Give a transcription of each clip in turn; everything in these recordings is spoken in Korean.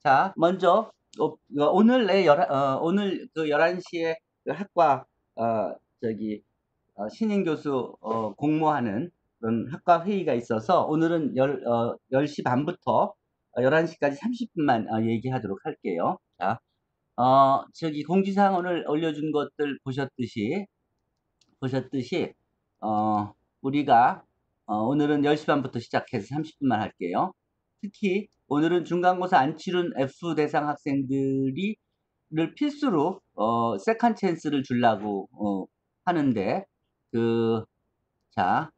자, 먼저 어, 오늘 내 열한- 어, 오늘 그 11시에 그 학과 어, 저기 어, 신인 교수 어, 공모하는 그런 학과 회의가 있어서 오늘은 열, 어, 10시 반부터 11시까지 30분만 어, 얘기하도록 할게요. 자, 어, 저기 공지사항 오늘 올려준 것들 보셨듯이 보셨듯이 어, 우리가 어, 오늘은 10시 반부터 시작해서 30분만 할게요. 특히 오늘은 중간고사 안 치른 F 대상 학생들이 를 필수로 어, second chance를 주려고 어, 하는데 그 자,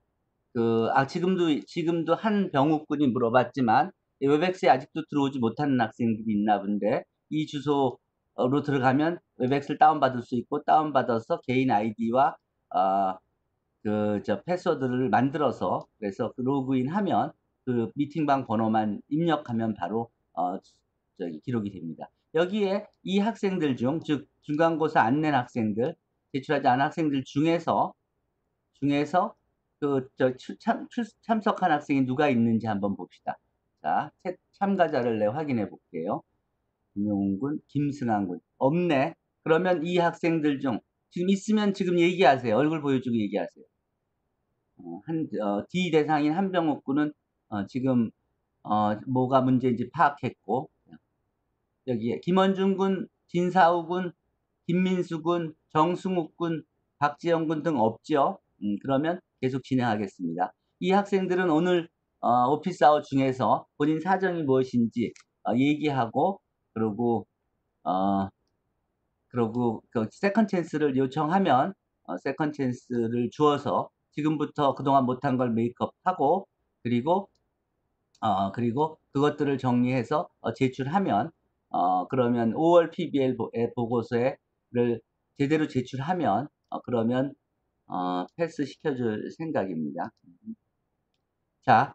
그, 아, 지금도, 지금도 한 병욱 군이 물어봤지만, 이 WebEx에 아직도 들어오지 못하는 학생들이 있나 본데, 이 주소로 들어가면 WebEx를 다운받을 수 있고, 다운받아서 개인 아이디와, 어, 그, 저, 패스워드를 만들어서, 그래서 그 로그인 하면, 그 미팅방 번호만 입력하면 바로, 어, 저기, 기록이 됩니다. 여기에 이 학생들 중, 즉, 중간고사 안 낸 학생들, 제출하지 않은 학생들 중에서, 중에서 그, 저, 추- 참, 출- 참석한 학생이 누가 있는지 한번 봅시다. 자, 채- 참가자를 내 확인해 볼게요. 김용군, 김승환 군. 없네. 그러면 이 학생들 중, 지금 있으면 지금 얘기하세요. 얼굴 보여주고 얘기하세요. 어, 한, 어, D 대상인 한병욱 군은, 어, 지금, 어, 뭐가 문제인지 파악했고, 여기에 김원중 군, 진사우 군, 김민수 군, 정승욱 군, 박지영 군 등 없죠. 음, 그러면 계속 진행하겠습니다. 이 학생들은 오늘 어, office hour 중에서 본인 사정이 무엇인지 어, 얘기하고 그리고 어, 그리고 그 second chance를 요청하면 어, second chance를 주어서 지금부터 그동안 못한 걸 make up하고 그리고 어, 그리고 그것들을 정리해서 어, 제출하면 어, 그러면 5월 PBL 보, 보고서를 제대로 제출하면 어, 그러면 어, 패스 시켜줄 생각입니다. 자,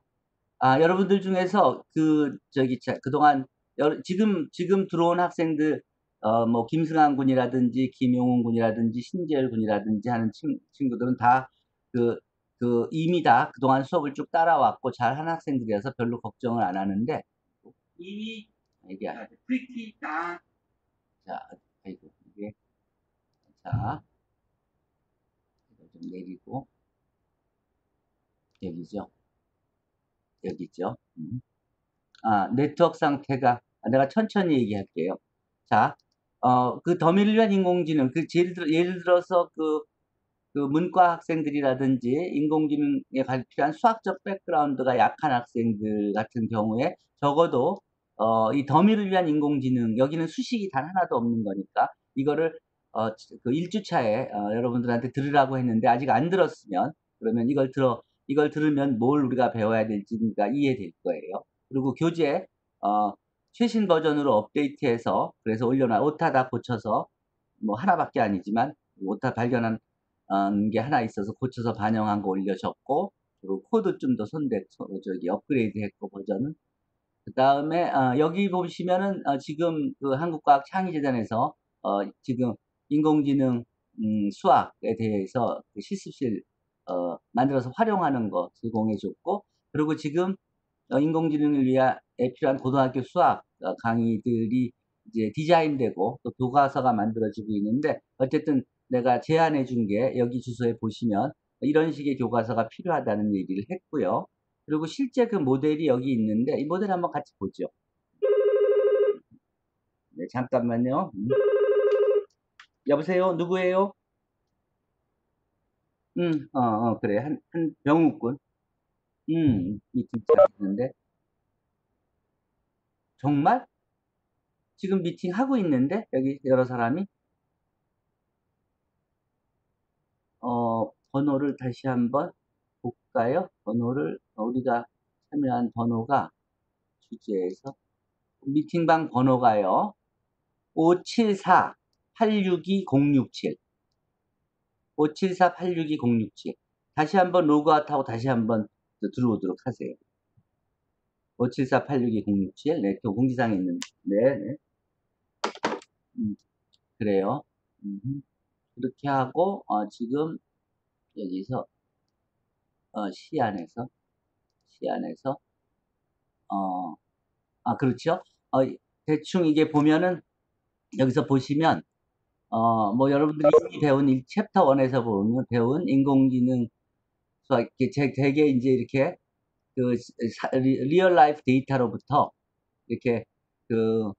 아, 여러분들 중에서 그 저기 자, 그동안 여, 지금 지금 들어온 학생들 어, 뭐 김승환 군이라든지 김용훈 군이라든지 신재열 군이라든지 하는 친, 친구들은 다 그 그 이미 다 그동안 수업을 쭉 따라왔고 잘 한 학생들이어서 별로 걱정을 안 하는데 이미 이게 pretty 다 자, 아이고 이게 자 이거 좀 내리고 여기죠. 여기죠. 음. 아, 네트워크 상태가 아, 내가 천천히 얘기할게요. 자, 어, 그 위한 인공지능, 그 예를, 들어, 예를 들어서 그, 그 문과 학생들이라든지 인공지능에 필요한 수학적 백그라운드가 약한 학생들 같은 경우에 적어도 어, 이 더미를 위한 인공지능 여기는 수식이 단 하나도 없는 거니까 이거를 어, 그 1주차에 어, 여러분들한테 들으라고 했는데 아직 안 들었으면 그러면 이걸 들어 이걸 들으면 뭘 우리가 배워야 될지가 이해될 거예요. 그리고 교재 어, 최신 버전으로 업데이트해서 그래서 올려놔 오타 다 고쳐서 뭐 하나밖에 아니지만 오타 발견한 음, 게 하나 있어서 고쳐서 반영한 거 올려줬고 그리고 코드 좀 더 손대 저기 업그레이드 했고 버전은. 그 다음에 어, 여기 보시면은 어, 지금 그 한국과학 창의재단에서 어, 지금 인공지능 음, 수학에 대해서 그 실습실 어, 만들어서 활용하는 거 제공해줬고 그리고 지금 어, 인공지능을 위해 필요한 고등학교 수학 어, 강의들이 이제 디자인되고 또 교과서가 만들어지고 있는데 어쨌든 내가 제안해 준 게 여기 주소에 보시면 이런 식의 교과서가 필요하다는 얘기를 했고요. 그리고 실제 그 모델이 여기 있는데 이 모델 한번 같이 보죠. 네, 잠깐만요. 음. 여보세요? 누구예요? 음, 어, 어, 그래. 한, 한 병우꾼. 음, 미팅 잘했는데. 정말? 지금 미팅 하고 있는데? 여기 여러 사람이? 어, 번호를 다시 한번 볼까요? 번호를, 우리가 참여한 번호가 주제에서, 미팅방 번호가요. 574-862-067. 574-862-067. 다시 한번 로그아웃하고 다시 한번 들어오도록 하세요. 574-862-067. 네, 또 공지사항에 있는, 네, 네. 음, 그래요. 음, 이렇게 하고, 어, 지금, 여기서, 어, 시안에서, 시안에서, 어, 아, 그렇죠. 어, 대충 이게 보면은, 여기서 보시면, 어, 뭐, 여러분들이 이미 배운 이 챕터 1에서 보면, 배운 인공지능 수학, 제- 되게 이제 이렇게, 그, 사- 리- real life 데이터로부터, 이렇게, 그,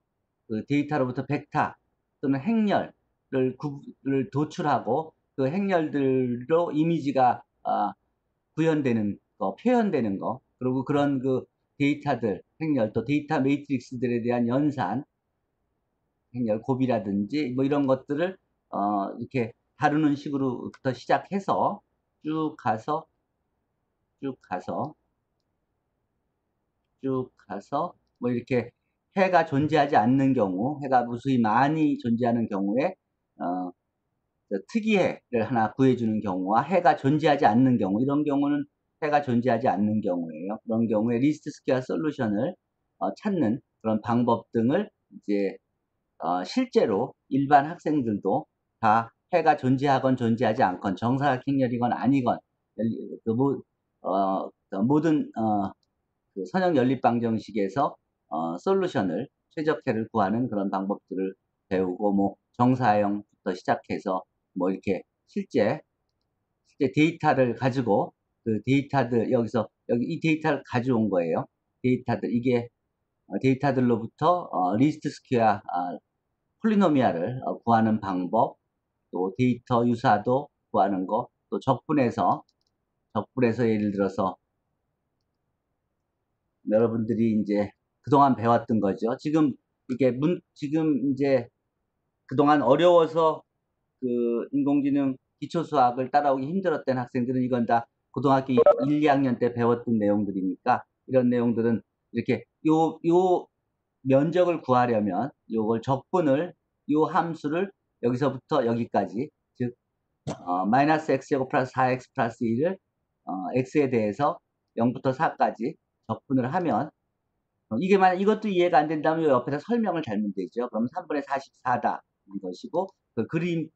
그 데이터로부터 벡터 또는 행렬을 구, 를 도출하고, 그 행렬들로 이미지가, 아, 구현되는 거, 표현되는 거, 그리고 그런 그 데이터들, 행렬, 또 데이터 매트릭스들에 대한 연산, 행렬, 곱이라든지 뭐 이런 것들을 어, 이렇게 다루는 식으로부터 시작해서 쭉 가서 쭉 가서 쭉 가서 뭐 이렇게 해가 존재하지 않는 경우, 해가 무수히 많이 존재하는 경우에 어, 저 특이해를 하나 구해주는 경우와 해가 존재하지 않는 경우 이런 경우는 해가 존재하지 않는 경우예요. 그런 경우에 least square solution을 어, 찾는 그런 방법 등을 이제 어, 실제로 일반 학생들도 다 해가 존재하건 존재하지 않건 정사각 행렬이건 아니건 그 모, 어, 그 모든 어, 그 선형 연립 방정식에서 어, solution을 최적해를 구하는 그런 방법들을 배우고 뭐 정사영부터 시작해서 뭐 이렇게 실제 실제 데이터를 가지고 그 데이터들 여기서 여기 이 데이터를 가져온 거예요. 데이터들 이게 어, 데이터들로부터 어, least square 어, polynomial을 어, 구하는 방법, 또 데이터 유사도 구하는 거, 또 적분해서 적분해서 예를 들어서 여러분들이 이제 그동안 배웠던 거죠. 지금 이게 문 지금 이제 그동안 어려워서 그 인공지능 기초 수학을 따라오기 힘들었던 학생들은 이건 다 고등학교 1, 2학년 때 배웠던 내용들이니까 이런 내용들은 이렇게 요, 요 면적을 구하려면 요걸 적분을 요 함수를 여기서부터 여기까지 즉 어, 마이너스 x제곱 플러스 4x 플러스 1을 어, x에 대해서 0부터 4까지 적분을 하면 어, 이게 만약 이것도 이해가 안 된다면 요 옆에다 설명을 달면 되죠. 그럼 3분의 44다 이것이고 그 그림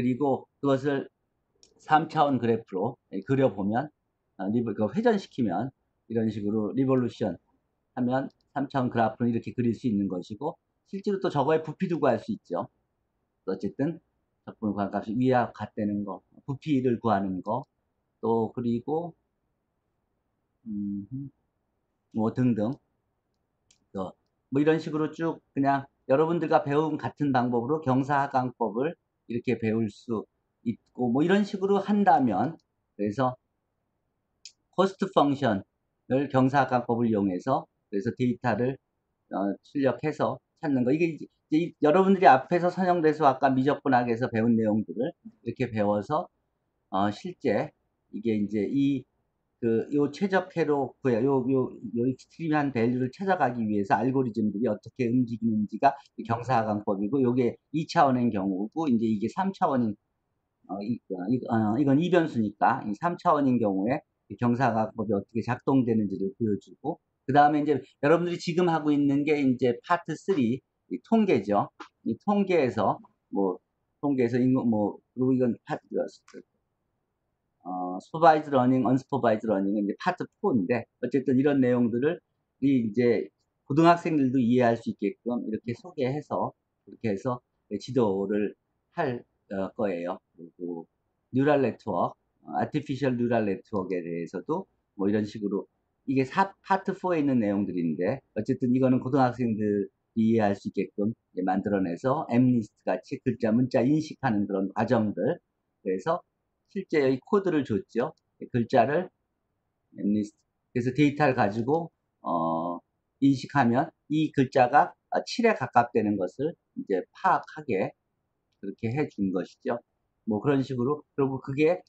그리고 그것을 3차원 그래프로 그려보면 어, 그 회전시키면 이런 식으로 revolution 하면 3차원 그래프는 이렇게 그릴 수 있는 것이고 실제로 또 저거에 부피도 구할 수 있죠. 어쨌든 적분 구한 값이 위와 같다는 거, 부피를 구하는 거, 또 그리고 음, 뭐 등등 또뭐 이런 식으로 쭉 그냥 여러분들과 배운 같은 방법으로 경사하강법을 이렇게 배울 수 있고 뭐 이런 식으로 한다면 그래서 cost function을 경사하강법을 이용해서 그래서 데이터를 어, 출력해서 찾는 거. 이게 이제 여러분들이 앞에서 선형대수 아까 미적분학에서 배운 내용들을 이렇게 배워서 어, 실제 이게 이제 이 그, 요 최적해로, 그, 요, 요, 요 extreme한 value를 찾아가기 위해서 알고리즘들이 어떻게 움직이는지가 경사하강법이고, 요게 2차원인 경우고, 이제 이게 3차원인, 어, 이, 어, 이건 이변수니까, 3차원인 경우에 경사하강법이 어떻게 작동되는지를 보여주고, 그 다음에 이제 여러분들이 지금 하고 있는 게 이제 파트 3, 통계죠. 이 통계에서, 뭐, 통계에서, 뭐, 그리고 이건 파트, 어, supervised learning, unsupervised learning은 이제 파트 4인데, 어쨌든 이런 내용들을 이 이제 고등학생들도 이해할 수 있게끔 이렇게 소개해서, 이렇게 해서 지도를 할 어, 거예요. 그리고 neural network, artificial neural network에 대해서도 뭐 이런 식으로 이게 사, 파트 4에 있는 내용들인데, 어쨌든 이거는 고등학생들이 이해할 수 있게끔 만들어내서 MNIST 같이 글자, 문자 인식하는 그런 과정들. 그래서 실제 여기 코드를 줬죠. 글자를. 그래서 데이터를 가지고 어, 인식하면 이 글자가 7에 가깝다는 것을 이제 파악하게 그렇게 해 준 것이죠. 뭐 그런 식으로 그리고 그게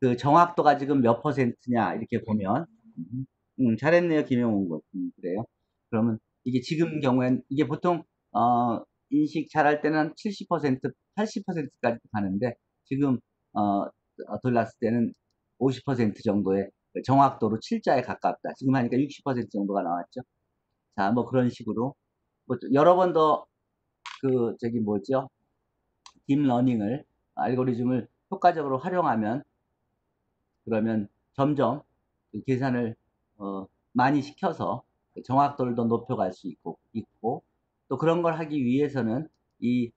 그 정확도가 지금 몇 퍼센트냐 이렇게 보면 음, 음, 잘했네요 김영훈 군 음, 그래요. 그러면 이게 지금 경우엔 이게 보통 어, 인식 잘할 때는 70% 80%까지 가는데 지금 어, 돌랐을 때는 50% 정도의 정확도로 7자에 가깝다. 지금 하니까 60% 정도가 나왔죠. 자, 뭐 그런 식으로 뭐 여러 번 더 그 저기 뭐죠? 딥러닝을 알고리즘을 효과적으로 활용하면 그러면 점점 그 계산을 어 많이 시켜서 정확도를 더 높여갈 수 있고, 있고 또 그런 걸 하기 위해서는 이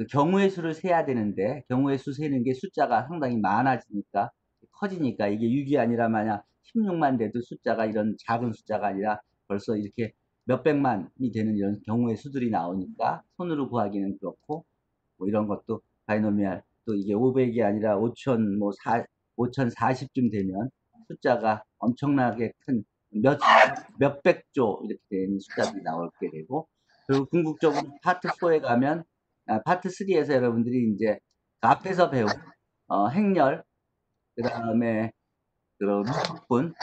그 경우의 수를 세야 되는데 경우의 수 세는 게 숫자가 상당히 많아지니까 커지니까 이게 6이 아니라 만약 16만 돼도 숫자가 이런 작은 숫자가 아니라 벌써 이렇게 몇백만이 되는 이런 경우의 수들이 나오니까 손으로 구하기는 그렇고 뭐 이런 것도 바이노미알 또 이게 500이 아니라 5000 뭐 4, 5040쯤 되면 숫자가 엄청나게 큰 몇, 몇백조 이렇게 되는 숫자들이 나오게 되고 그리고 궁극적으로 파트 4에 가면 아, 파트 3에서 여러분들이 이제 그 앞에서 배운 어, 행렬 그 다음에 그런 분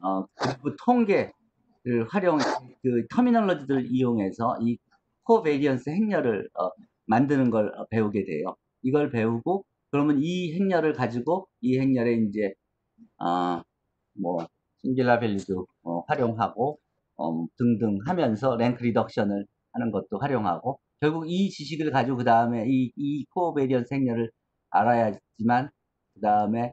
어, 그리고 통계를 활용 그 terminology들을 이용해서 이 covariance 행렬을 어, 만드는 걸 어, 배우게 돼요. 이걸 배우고 그러면 이 행렬을 가지고 이 행렬에 이제 어, 뭐 singular value도 어, 활용하고 어, 등등 하면서 rank reduction을 하는 것도 활용하고 결국 이 지식을 가지고 그 다음에 이, 이 covariance 행렬을 알아야지만 그 다음에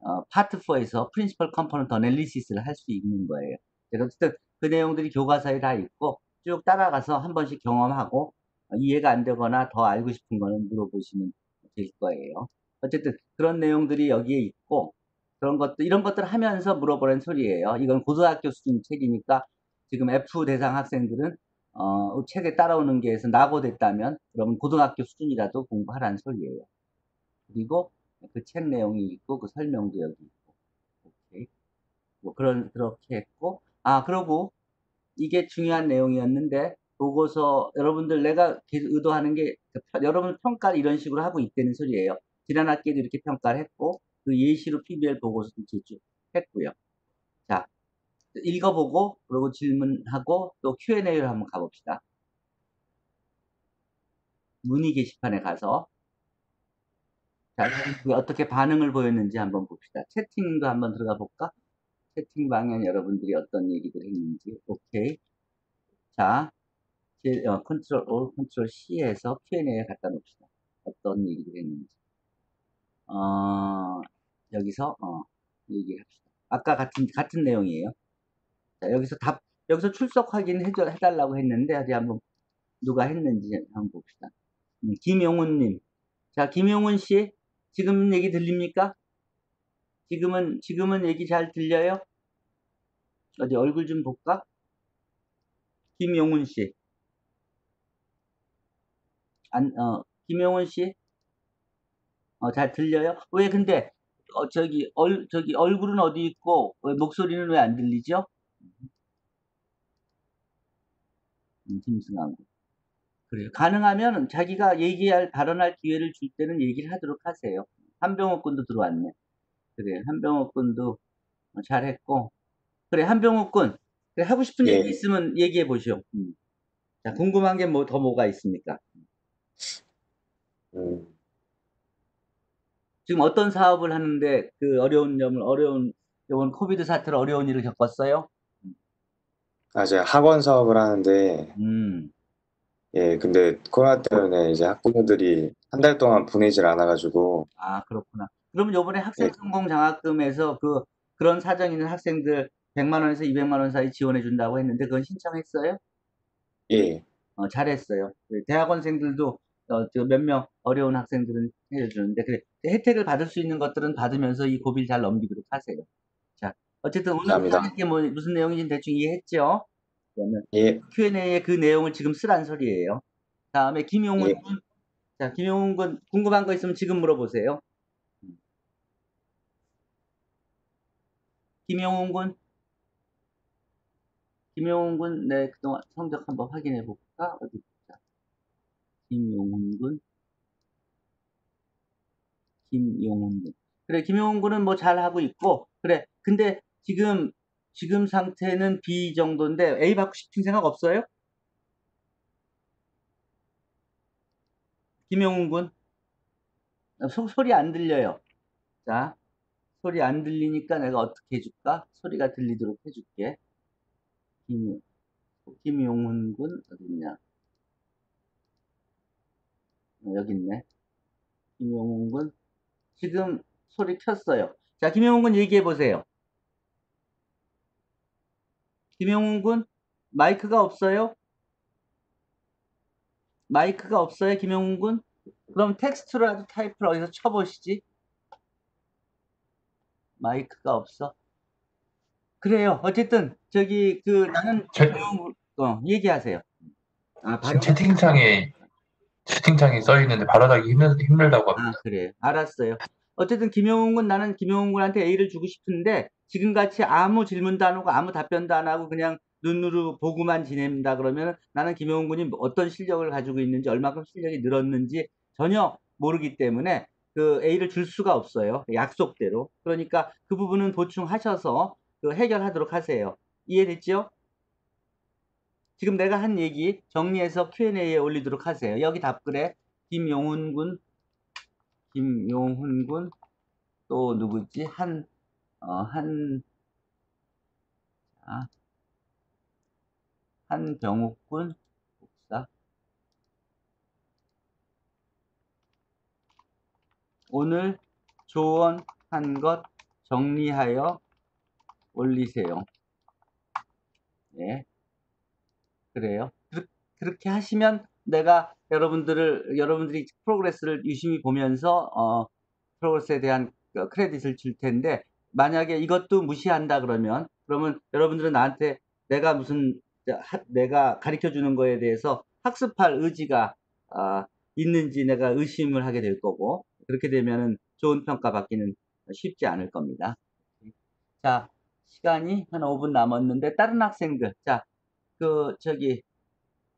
어, 파트 4에서 principal component analysis를 할 수 있는 거예요. 어쨌든 그 내용들이 교과서에 다 있고 쭉 따라가서 한 번씩 경험하고 어, 이해가 안 되거나 더 알고 싶은 거는 물어보시면 될 거예요. 어쨌든 그런 내용들이 여기에 있고 그런 것들 이런 것들 하면서 물어보는 소리예요. 이건 고등학교 수준 책이니까 지금 F 대상 학생들은 어, 책에 따라오는 게에서 낙오됐다면 그러면 고등학교 수준이라도 공부하라는 소리예요. 그리고 그 책 내용이 있고 그 설명도 여기 있고 오케이 뭐 그런 그렇게 했고 아 그러고 이게 중요한 내용이었는데 보고서 여러분들 내가 계속 의도하는 게 여러분 평가를 이런 식으로 하고 있다는 소리예요. 지난 학기에도 이렇게 평가를 했고 그 예시로 PBL 보고서도 제출했고요. 자 읽어보고 그리고 질문하고 또 Q&A를 한번 가봅시다. 문의 게시판에 가서 자, 어떻게 반응을 보였는지 한번 봅시다. 채팅도 한번 들어가 볼까? 채팅방에 여러분들이 어떤 얘기를 했는지. 오케이. 자, 어, control all, control C에서 Q&A에 갖다 놓읍시다. 어떤 얘기를 했는지. 어, 여기서, 어, 얘기합시다. 아까 같은, 같은 내용이에요. 자, 여기서 답, 여기서 출석 확인 해달라고 했는데, 어디 한번, 누가 했는지 한번 봅시다. 음, 김용훈님. 자, 김용훈 씨, 지금 얘기 들립니까? 지금은, 지금은 얘기 잘 들려요? 어디 얼굴 좀 볼까? 김용훈 씨. 안, 어, 김용훈 씨? 어, 잘 들려요? 왜 근데, 어, 저기, 얼, 저기, 얼굴은 어디 있고, 왜 목소리는 왜 안 들리죠? 음, 김승환. 그래요. 가능하면 자기가 얘기할, 발언할 기회를 줄 때는 얘기를 하도록 하세요. 한병호 군도 들어왔네. 그래, 한병호 군도 잘했고. 그래, 한병호 군. 그래, 하고 싶은 예. 얘기 있으면 얘기해 보시오. 음. 자, 궁금한 게 뭐 더 뭐가 있습니까? 음, 지금 어떤 사업을 하는데 그 어려운 점을, 어려운, 이번 코비드 사태로 어려운 일을 겪었어요? 아, 제가 학원 사업을 하는데, 음, 예, 근데 코로나 때문에 이제 학부모들이 한달 동안 보내질 않아 가지고, 아, 그렇구나. 그러면 요번에 학생 예. 성공 장학금에서 그, 그런 사정 있는 학생들 100만원에서 200만원 사이 지원해 준다고 했는데 그건 신청했어요? 예, 어, 잘했어요. 그 대학원생들도 어, 몇명 어려운 학생들은 해 주는데 그래 혜택을 받을 수 있는 것들은 받으면서 이 고비를 잘 넘기도록 하세요. 자, 어쨌든 오늘 감사합니다. 하는 뭐, 무슨 내용인지 대충 이해했죠? 그러면 예, Q&A의 그 내용을 지금 쓰란 소리예요. 다음에 김용훈 예. 군, 자 김용훈 군 궁금한 거 있으면 지금 물어보세요. 김용훈 군, 김용훈 군, 네 그동안 성적 한번 확인해 볼까? 어디 보자. 김용훈 군, 김용훈 군. 그래 김용훈 군은 뭐 잘 하고 있고 그래 근데 지금 지금 상태는 B 정도인데 A 받고 싶은 생각 없어요? 김용훈 군 아, 소, 소리 안 들려요. 자 소리 안 들리니까 내가 어떻게 해줄까? 소리가 들리도록 해줄게. 김, 김용훈 군 어딨냐? 어, 여기 있네. 김용훈 군 지금 소리 켰어요. 자 김용훈 군 얘기해 보세요. 김용훈 군 마이크가 없어요? 마이크가 없어요, 김용훈 군? 그럼 텍스트라도 타이프를 어디서 쳐보시지? 마이크가 없어. 그래요. 어쨌든 저기 그 나는 제- 어, 얘기하세요. 아, 지금 채팅창에 채팅창에 써 있는데 발언하기 힘들, 힘들다고 아, 합니다. 그래요. 알았어요. 어쨌든 김용훈 군 나는 김용훈 군한테 A를 주고 싶은데 지금같이 아무 질문도 안 하고 아무 답변도 안 하고 그냥 눈으로 보고만 지냅니다. 그러면 나는 김용훈 군이 뭐 어떤 실력을 가지고 있는지 얼마큼 실력이 늘었는지 전혀 모르기 때문에 그 A를 줄 수가 없어요. 약속대로. 그러니까 그 부분은 보충하셔서 그 해결하도록 하세요. 이해됐죠? 지금 내가 한 얘기 정리해서 Q&A에 올리도록 하세요. 여기 답글에 김용훈 군 김용훈 군, 또 누구지? 한, 어, 한, 자, 한병욱 군, 복사. 오늘 조언한 것 정리하여 올리세요. 네. 그래요. 그, 그렇게 하시면 내가 여러분들을 여러분들이 프로그레스를 유심히 보면서 어, 프로그레스에 대한 그 크레딧을 줄 텐데 만약에 이것도 무시한다 그러면 그러면 여러분들은 나한테 내가 무슨 하- 내가 가르쳐 주는 거에 대해서 학습할 의지가 아, 있는지 내가 의심을 하게 될 거고 그렇게 되면은 좋은 평가 받기는 쉽지 않을 겁니다. 자 시간이 한 5분 남았는데 다른 학생들 자그 저기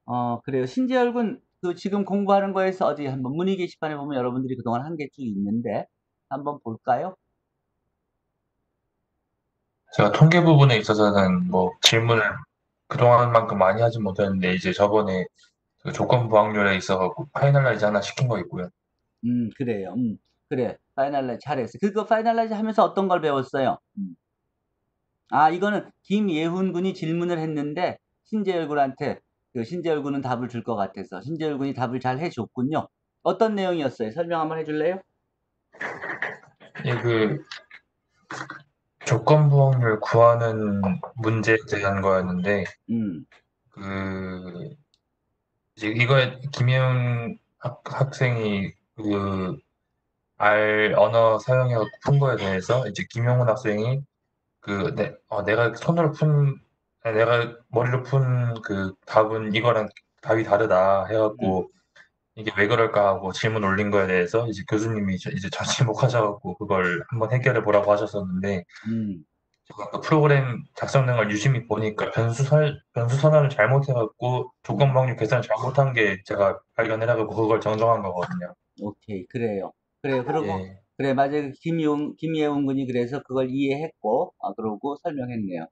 어, 그래요. 신재열 군, 그 지금 공부하는 거에서 어디 한번 문의 게시판에 보면 여러분들이 그동안 한 게 쭉 있는데, 한번 볼까요? 제가 통계 부분에 있어서는 뭐 질문을 그동안만큼 많이 하진 못했는데 이제 저번에 그 조건부 확률에 있어서 finalize 하나 시킨 거 있고요. 음, 그래요. 음, 그래. finalize 잘했어. 그거 finalize 하면서 어떤 걸 배웠어요? 음. 아, 이거는 김예훈 군이 질문을 했는데, 신재열 군한테, 그 신재열 군은 답을 줄 것 같아서, 신재열 군이 답을 잘 해줬군요. 어떤 내용이었어요? 설명 한번 해줄래요? 예, 그 조건부 확률 구하는 문제에 대한 거였는데 음, 그 이제 이거에 김혜훈 학, 학생이 그 R 언어 사용해 푼 거에 대해서 이제 김용훈 학생이 그 내, 어, 내가 손으로 푼 내가 머리로 푼 그 답은 이거랑 답이 다르다 해갖고 이게 왜 그럴까 하고 질문 올린 거에 대해서 이제 교수님이 저- 이제 저지목하셔갖고 그걸 한번 해결해 보라고 하셨었는데 음, 제가 그 프로그램 작성된 걸 유심히 보니까 변수 설 변수 선언을 잘못해갖고 조건 확률 계산 잘못한 게 제가 발견해가지고 그걸 정정한 거거든요. 오케이. 그래요. 그래요. 그리고, 예. 그래, 맞아요. 김용, 김예훈 군이 그래서 그걸 이해했고, 아, 그러고 설명했네요.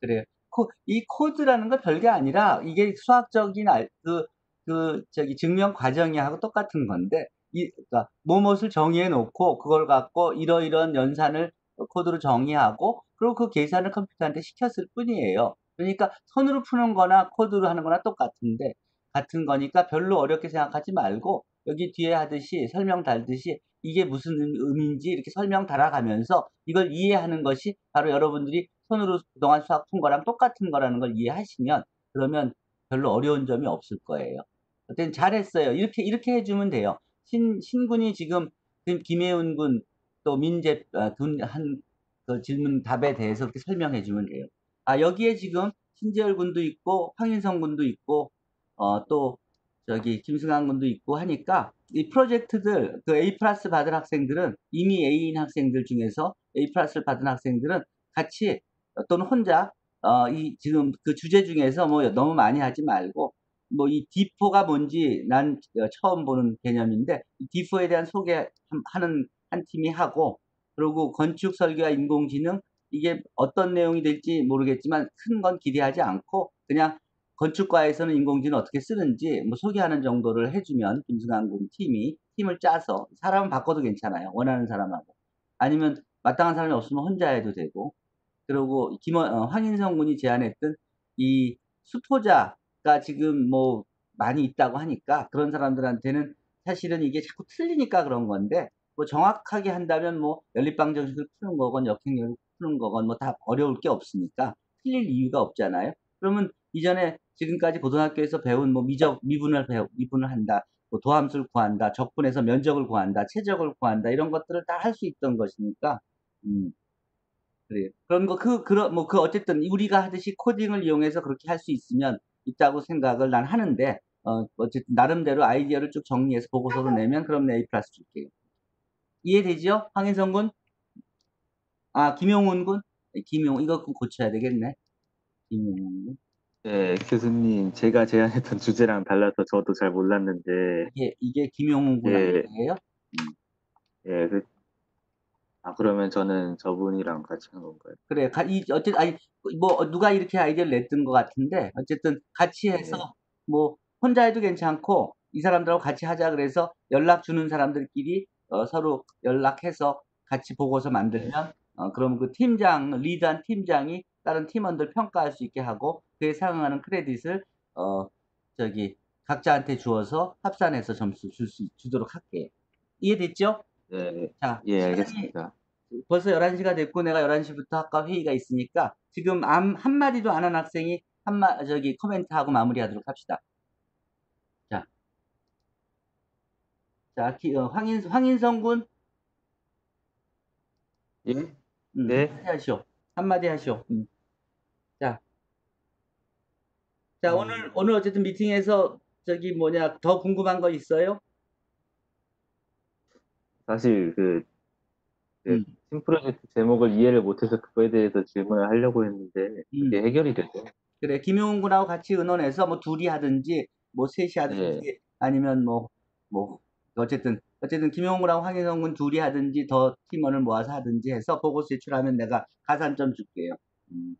그래요. 코, 이 코드라는 건 별게 아니라, 이게 수학적인 알, 그, 그, 저기, 증명 과정이하고 똑같은 건데, 이, 그니까, 뭐뭇을 정의해 놓고, 그걸 갖고, 이러이러한 연산을 코드로 정의하고, 그리고 그 계산을 컴퓨터한테 시켰을 뿐이에요. 그러니까, 손으로 푸는 거나 코드로 하는 거나 똑같은데, 같은 거니까 별로 어렵게 생각하지 말고, 여기 뒤에 하듯이, 설명 달듯이, 이게 무슨 의- 의미인지 이렇게 설명 달아가면서 이걸 이해하는 것이 바로 여러분들이 손으로 그동안 수학 푼 거랑 똑같은 거라는 걸 이해하시면 그러면 별로 어려운 점이 없을 거예요. 어쨌든 잘했어요. 이렇게 이렇게 해주면 돼요. 신 신군이 지금 그 김혜훈 군또 민재 아, 군한 그 질문 답에 대해서 이렇게 설명해 주면 돼요. 아 여기에 지금 신재열 군도 있고 황인성 군도 있고 어 또 저기 김승환 군도 있고 하니까 이 프로젝트들 그 A 플러스 받은 학생들은 이미 A인 학생들 중에서 A 플러스를 받은 학생들은 같이 또는 혼자 어, 이 지금 그 주제 중에서 뭐 너무 많이 하지 말고 뭐이 D4가 뭔지 난 어, 처음 보는 개념인데 이 D4에 대한 소개하는 한 팀이 하고 그리고 건축 설계와 인공지능 이게 어떤 내용이 될지 모르겠지만 큰 건 기대하지 않고 그냥 건축과에서는 인공지능 어떻게 쓰는지 뭐 소개하는 정도를 해주면 김승환 군 팀이 팀을 짜서 사람은 바꿔도 괜찮아요 원하는 사람하고. 아니면 마땅한 사람이 없으면 혼자 해도 되고. 그리고 김원, 어, 황인성 군이 제안했던 이 수포자 가 지금 뭐 많이 있다고 하니까 그런 사람들한테는 사실은 이게 자꾸 틀리니까 그런 건데 뭐 정확하게 한다면 뭐 연립방 정식을 푸는 거건 역행력을 푸는 거건 뭐 다 어려울 게 없으니까 틀릴 이유가 없잖아요. 그러면 이전에 지금까지 고등학교에서 배운 뭐 미적 미분을 배우 미분을 한다. 뭐 도함수를 구한다. 적분에서 면적을 구한다. 최적을 구한다. 이런 것들을 다 할 수 있던 것이니까 음. 그래요. 그런 거, 그, 그런, 뭐, 그, 어쨌든, 우리가 하듯이 코딩을 이용해서 그렇게 할 수 있으면 있다고 생각을 난 하는데, 어, 어쨌든, 나름대로 아이디어를 쭉 정리해서 보고서로 내면, 그럼 A 플러스 줄게요. 이해되죠? 황인성 군? 아, 김용훈 군? 네, 김용, 이거 좀 고쳐야 되겠네. 김용훈 군. 네, 교수님, 제가 제안했던 주제랑 달라서 저도 잘 몰랐는데, 이게, 이게 김용훈 군 예. 예, 그, 아, 그러면 저는 저분이랑 같이 한 건가요? 그래, 가, 이, 어쨌든, 아니, 뭐, 누가 이렇게 아이디어를 냈던 것 같은데, 어쨌든, 같이 해서, 뭐, 혼자 해도 괜찮고, 이 사람들하고 같이 하자 그래서 연락 주는 사람들끼리, 어, 서로 연락해서 같이 보고서 만들면, 어, 그럼 그 팀장, 리드한 팀장이 다른 팀원들 평가할 수 있게 하고, 그에 상응하는 크레딧을, 어, 저기, 각자한테 주어서 합산해서 점수 줄 수, 주도록 할게요. 이해됐죠? 네, 자, 예, 알겠습니다. 벌써 11시가 됐고 내가 11시부터 학과 회의가 있으니까 지금 암, 한마디도 안 한 학생이 한마 저기 코멘트하고 마무리하도록 합시다. 자. 자, 기- 어, 황인 황인성 군 예? 음, 네. 한마디 하시오. 한마디 하시오. 음. 자. 자, 음. 오늘 오늘 어쨌든 미팅에서 저기 뭐냐 더 궁금한 거 있어요? 사실 그, 그 음. 팀 프로젝트 제목을 이해를 못해서 그거에 대해서 질문을 하려고 했는데, 그게 음. 해결이 됐어요. 그래, 김용훈 군하고 같이 의논해서 뭐 둘이 하든지 뭐 셋이 하든지 아니면 뭐뭐 어쨌든 어쨌든 김용훈 군하고 황혜성 군 둘이 하든지 더 팀원을 모아서 하든지 해서 보고서 제출하면 내가 가산점 줄게요. 음,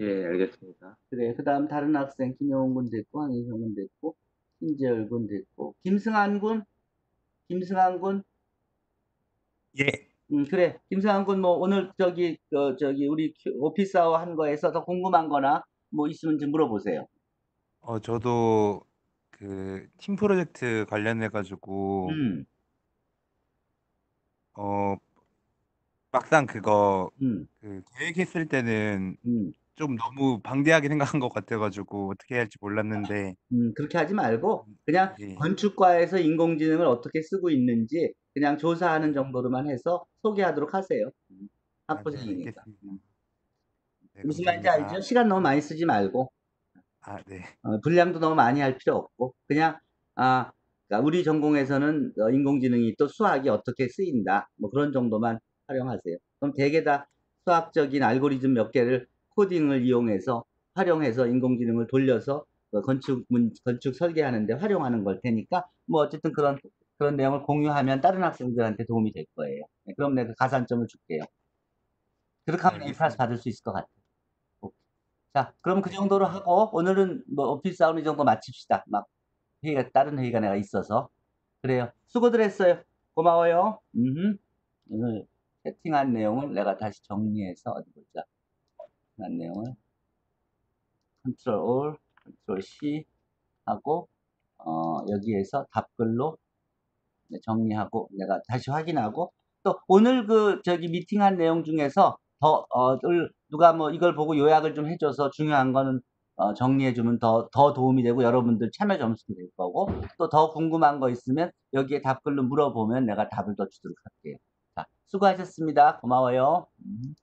예, 알겠습니다. 그래. 그다음 다른 학생 김용훈 군 됐고 황혜성 군 됐고 신재열 군 됐고 김승한 군 김승한 군 예, 음, 그래. 김승한 군 뭐 오늘 저기 그 저기 우리 큐- 오피스아워 한 거에서 더 궁금한 거나 뭐 있으면 좀 물어보세요. 어, 저도 그 팀 프로젝트 관련해 가지고, 음. 어, 막상 그거 음. 그 계획했을 때는 음. 좀 너무 방대하게 생각한 것 같아 가지고 어떻게 해야 할지 몰랐는데, 음, 그렇게 하지 말고 그냥 예. 건축과에서 인공지능을 어떻게 쓰고 있는지 그냥 조사하는 정도로만 해서 소개하도록 하세요. 음, 아, 네, 학부생이니까. 네, 무슨 말인지. 알죠? 시간 너무 많이 쓰지 말고 아, 네. 어, 분량도 너무 많이 할 필요 없고 그냥 아 그러니까 우리 전공에서는 어, 인공지능이 또 수학이 어떻게 쓰인다 뭐 그런 정도만 활용하세요. 그럼 대개 다 수학적인 알고리즘 몇 개를 코딩을 이용해서 활용해서 인공지능을 돌려서 그 건축 문 건축 설계하는데 활용하는 걸 테니까 뭐 어쨌든 그런 그런 내용을 공유하면 다른 학생들한테 도움이 될 거예요. 네, 그럼 내가 가산점을 줄게요. 그렇게 하면 A 플러스 알겠습니다. 받을 수 있을 것 같아요. 오케이. 자, 그럼 그 정도로 하고 오늘은 뭐 오피스 이 정도 마칩시다. 막 회의가 다른 회의가 내가 있어서 그래요. 수고들 했어요. 고마워요. 음. 오늘 채팅한 내용을 내가 다시 정리해서 어디 보자. 채팅한 내용을 control all, control C 하고 어, 여기에서 답글로 네, 정리하고 내가 다시 확인하고 또 오늘 그 저기 미팅한 내용 중에서 더 어, 을 누가 뭐 이걸 보고 요약을 좀 해줘서 중요한 거는 어, 정리해주면 더, 더 도움이 되고 여러분들 참여 점수도 될 거고 또 더 궁금한 거 있으면 여기에 답글로 물어보면 내가 답을 더 주도록 할게요. 자, 수고하셨습니다. 고마워요. 음.